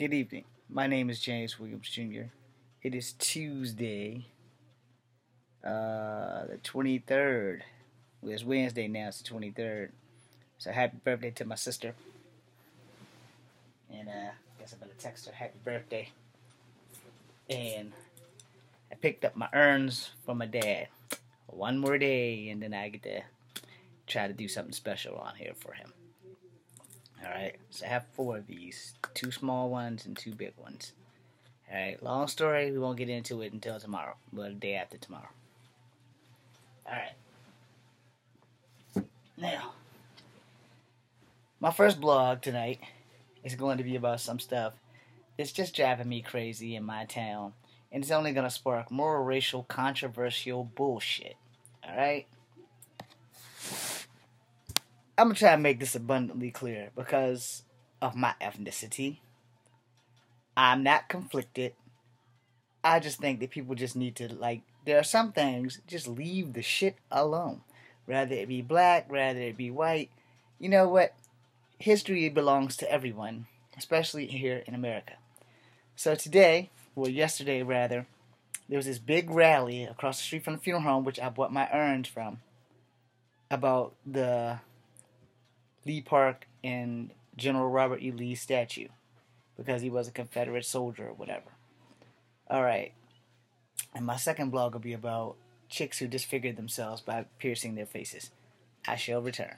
Good evening. My name is James Williams Jr. It is Tuesday, uh, the 23rd. Well, it's Wednesday now, it's the 23rd. So happy birthday to my sister. And uh, I guess I'm going to text her happy birthday. And I picked up my urns from my dad. One more day, and then I get to try to do something special on here for him. Alright, so I have four of these. Two small ones and two big ones. Alright, long story, we won't get into it until tomorrow. Well, the day after tomorrow. Alright. Now, my first blog tonight is going to be about some stuff that's just driving me crazy in my town. And it's only going to spark more racial, controversial bullshit. Alright? I'm gonna try to make this abundantly clear because of my ethnicity. I'm not conflicted. I just think that people just need to like. There are some things just leave the shit alone. Rather it be black, rather it be white. You know what? History belongs to everyone, especially here in America. So today, well, yesterday rather, there was this big rally across the street from the funeral home, which I bought my urns from, about the Lee Park and General Robert E. Lee statue because he was a Confederate soldier or whatever. All right. And my second blog will be about chicks who disfigured themselves by piercing their faces. I shall return.